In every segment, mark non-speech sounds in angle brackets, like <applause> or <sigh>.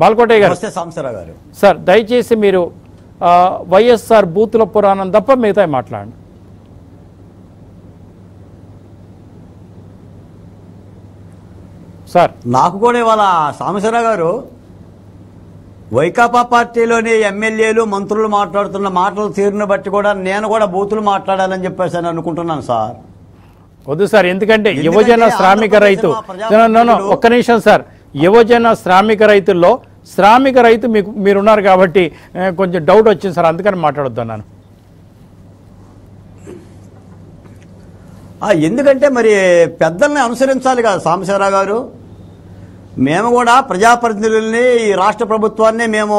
బాల్కోటయ్య గారు. గారు. సార్ దయచేసి మీరు వైఎస్ఆర్ బూతుల పురాణం తప్ప మిగతా మాట్లాడండి. సార్. నాకు కూడా ఇవాళ సాంబశివరావు గారు వైకాపా పార్టీలోని ఎమ్మెల్యేలు మంత్రులు మాట్లాడుతున్న మాటలు తీరును బట్టి కూడా నేను కూడా బూతులు మాట్లాడాలని చెప్పేసి అని అనుకుంటున్నాను సార్. వద్దు సార్ ఎందుకంటే యువజన శ్రామిక రైతు ఒక్క నిమిషం సార్. యువజన శ్రామిక రైతుల్లో శ్రామిక రైతు మీకు మీరున్నారు కాబట్టి కొంచెం డౌట్ వచ్చింది సార్ అందుకని మాట్లాడుతున్నాను ఎందుకంటే మరి పెద్దల్ని అనుసరించాలి కదా సాంబశివరావు గారు. మేము కూడా ప్రజాప్రతినిధుల్ని ఈ రాష్ట్ర ప్రభుత్వాన్ని మేము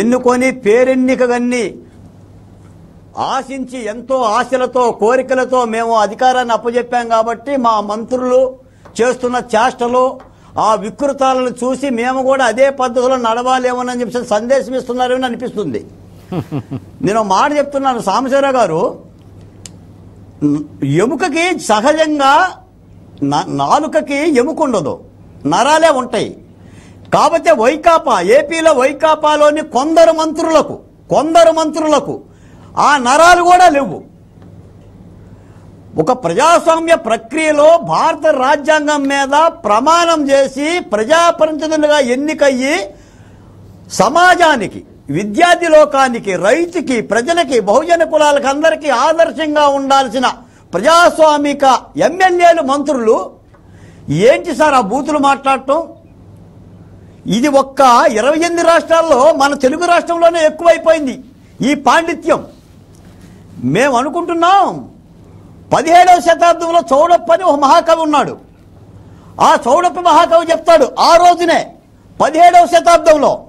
ఎన్నుకొని పేరెన్నికగన్ని ఆశించి ఎంతో ఆశలతో కోరికలతో మేము అధికారాన్ని అప్పజెప్పాం కాబట్టి మా మంత్రులు చేస్తున్న చేష్టలు ఆ వికృతాలను చూసి మేము కూడా అదే పద్ధతిలో నడవాలేమోనని చెప్పి సందేశం ఇస్తున్నారని అనిపిస్తుంది. <laughs> నేను మాట చెప్తున్నాను సాంబశివరావు గారు. ఎముకకి సహజంగా నాలుకకి ఎముక ఉండదు నరాలే ఉంటాయి. కాకపోతే వైకాపా ఏపీలో వైకాపాలోని కొందరు మంత్రులకు కొందరు మంత్రులకు ఆ నరాలు కూడా లేవు. ఒక ప్రజాస్వామ్య ప్రక్రియలో భారత రాజ్యాంగం మీద ప్రమాణం చేసి ప్రజాప్రతినిధులుగా ఎన్నికయ్యి సమాజానికి విద్యార్థి లోకానికి రైతుకి ప్రజలకి బహుజన కులాలకు అందరికీ ఆదర్శంగా ఉండాల్సిన ప్రజాస్వామిక ఎమ్మెల్యేలు మంత్రులు ఏంటి సార్ ఆ బూతులు మాట్లాడటం? ఇది ఒక్క ఇరవై ఎనిమిది రాష్ట్రాల్లో మన తెలుగు రాష్ట్రంలోనే ఎక్కువైపోయింది. ఈ పాండిత్యం. మేము అనుకుంటున్నాం పదిహేడవ శతాబ్దంలో చౌడప్ప అని ఒక మహాకవి ఉన్నాడు. ఆ చౌడప్ప మహాకవి చెప్తాడు ఆ రోజునే పదిహేడవ శతాబ్దంలో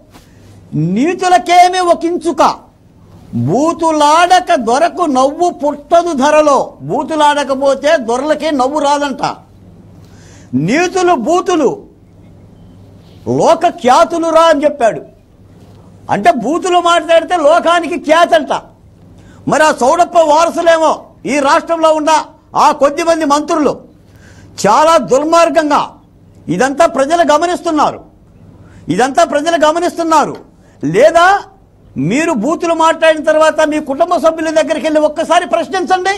నీతులకేమి ఒకించుక బూతులాడక దొరకు నవ్వు పుట్టదు ధరలో బూతులాడకపోతే దొరలకి నవ్వు రాదంట. నీతులు బూతులు లోక ఖ్యాతులు రా అని చెప్పాడు. అంటే బూతులు మాట్లాడితే లోకానికి ఖ్యాతంట. మరి ఆ చౌడప్ప వారసులేమో ఈ రాష్ట్రంలో ఉన్న ఆ కొద్ది మంది మంత్రులు చాలా దుర్మార్గంగా ఇదంతా ప్రజలు గమనిస్తున్నారు. ఇదంతా ప్రజలు గమనిస్తున్నారు. లేదా మీరు బూతులు మాట్లాడిన తర్వాత మీ కుటుంబ సభ్యుల దగ్గరికి వెళ్ళి ఒక్కసారి ప్రశ్నించండి.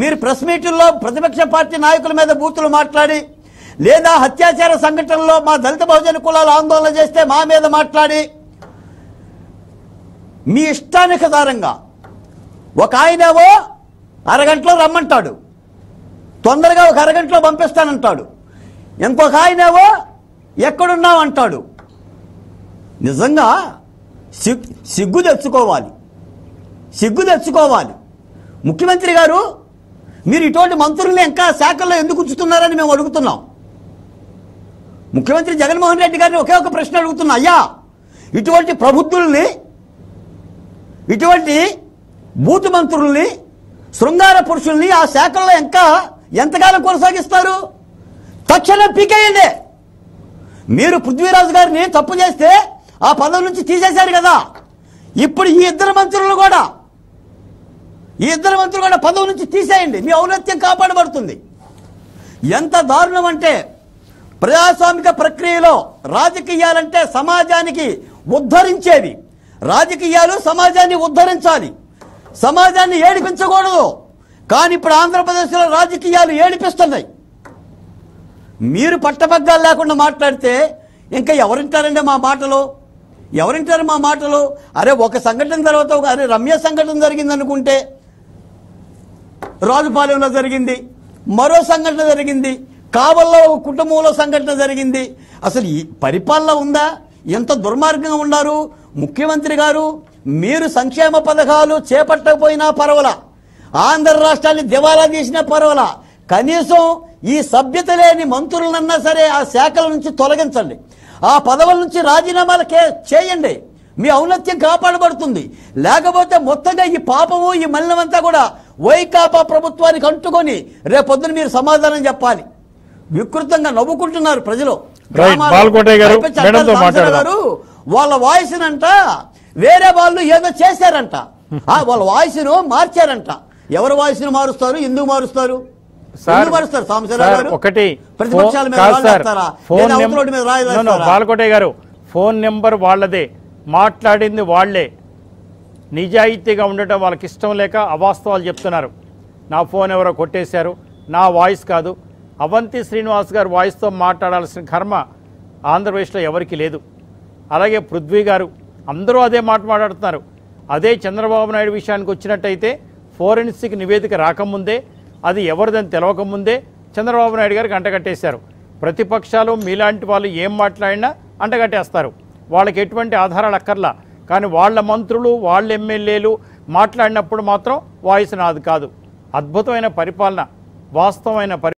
మీరు ప్రెస్ మీటింగ్లో ప్రతిపక్ష పార్టీ నాయకుల మీద బూతులు మాట్లాడి లేదా అత్యాచార సంఘటనలో మా దళిత బహుజన కులాలు ఆందోళన చేస్తే మా మీద మాట్లాడి మీ ఇష్టానికదారంగా ఒక ఆయనేమో అరగంటలో రమ్మంటాడు. తొందరగా ఒక అరగంటలో పంపిస్తానంటాడు. ఇంకొక ఆయనేవో ఎక్కడున్నావు అంటాడు నిజంగా సిగ్ సిగ్గు తెచ్చుకోవాలి. సిగ్గు తెచ్చుకోవాలి. ముఖ్యమంత్రి గారు మీరు ఇటువంటి మంత్రుల్ని ఇంకా శాఖల్లో ఎందుకు ఉంచుతున్నారని మేము అడుగుతున్నాం. ముఖ్యమంత్రి జగన్మోహన్ రెడ్డి గారిని ఒకే ఒక ప్రశ్న అడుగుతున్నా. అయ్యా ఇటువంటి ప్రబుద్ధుల్ని ఇటువంటి బూత్ మంత్రుల్ని శృంగార పురుషుల్ని ఆ శాఖల్లో ఇంకా ఎంతకాలం కొనసాగిస్తారు? తక్షణం పీకేయండి మీరు పృథ్వీరాజు గారిని తప్పు చేస్తే ఆ పదవి నుంచి తీసేశారు కదా. ఇప్పుడు ఈ ఇద్దరు మంత్రులు కూడా ఈ ఇద్దరు మంత్రులు కూడా పదవి నుంచి తీసేయండి. మీ ఔన్నత్యం కాపాడబడుతుంది. ఎంత దారుణం అంటే ప్రజాస్వామిక ప్రక్రియలో రాజకీయాలంటే సమాజానికి ఉద్ధరించేవి రాజకీయాలు సమాజాన్ని ఉద్ధరించాలి. సమాజాన్ని ఏడిపించకూడదు. కానీ ఇప్పుడు ఆంధ్రప్రదేశ్లో రాజకీయాలు ఏడిపిస్తున్నాయి. మీరు పట్టపగ్గాలు లేకుండా మాట్లాడితే ఇంకా ఎవరింటారండి మా మాటలు? ఎవరింటారు మా మాటలు? అరే ఒక సంఘటన తర్వాత ఒక అరే రమ్య సంఘటన జరిగింది అనుకుంటే రాజుపాలెంలో జరిగింది. మరో సంఘటన జరిగింది. కావల్లో ఒక కుటుంబంలో సంఘటన జరిగింది. అసలు ఈ పరిపాలన ఉందా? ఎంత దుర్మార్గంగా ఉన్నారు? ముఖ్యమంత్రి గారు మీరు సంక్షేమ పథకాలు చేపట్టకపోయినా పర్వాలా. ఆంధ్ర రాష్ట్రాన్ని దివాలా తీసినా పర్వాలా. కనీసం ఈ సభ్యత లేని మంత్రులనన్నా సరే ఆ శాఖల నుంచి తొలగించండి. ఆ పదవుల నుంచి రాజీనామాలు చేయండి. మీ ఔన్నత్యం కాపాడబడుతుంది. లేకపోతే మొత్తంగా ఈ పాపము ఈ మలినమంతా కూడా వైకాపా ప్రభుత్వానికి అంటుకొని రేపొద్దున మీరు సమాధానం చెప్పాలి. వికృతంగా నవ్వుకుంటున్నారు ప్రజలు. గారు వాళ్ళ వాయిస్ అంట వేరే వాళ్ళు ఏదో చేశారంట. వాళ్ళ వాయిస్ను మార్చారంట. ఎవరు వాయిస్ను మారుస్తారు? ఎందుకు మారుస్తారు? ఒకటి? బాలకోటయ్య గారు ఫోన్ నెంబర్ వాళ్ళదే. మాట్లాడింది వాళ్ళే. నిజాయితీగా ఉండటం వాళ్ళకి ఇష్టం లేక అవాస్తవాలు చెప్తున్నారు. నా ఫోన్ ఎవరో కొట్టేశారు. నా వాయిస్ కాదు. అవంతి శ్రీనివాస్ గారు వాయిస్తో మాట్లాడాల్సిన కర్మ ఆంధ్రప్రదేశ్లో ఎవరికి లేదు. అలాగే పృథ్వీ గారు అందరూ అదే మాట మాట్లాడుతున్నారు. అదే చంద్రబాబు నాయుడు విషయానికి వచ్చినట్టయితే ఫోరెన్సిక్ నివేదిక రాకముందే అది ఎవరిదని తెలవకముందే చంద్రబాబు నాయుడు గారికి అంటగట్టేశారు ప్రతిపక్షాలు మీలాంటి వాళ్ళు ఏం మాట్లాడినా అంటగట్టేస్తారు వాళ్ళకి ఎటువంటి ఆధారాలు అక్కర్లా. కానీ వాళ్ళ మంత్రులు వాళ్ళ ఎమ్మెల్యేలు మాట్లాడినప్పుడు మాత్రం వాయిస్ నాది కాదు. అద్భుతమైన పరిపాలన వాస్తవమైన పరి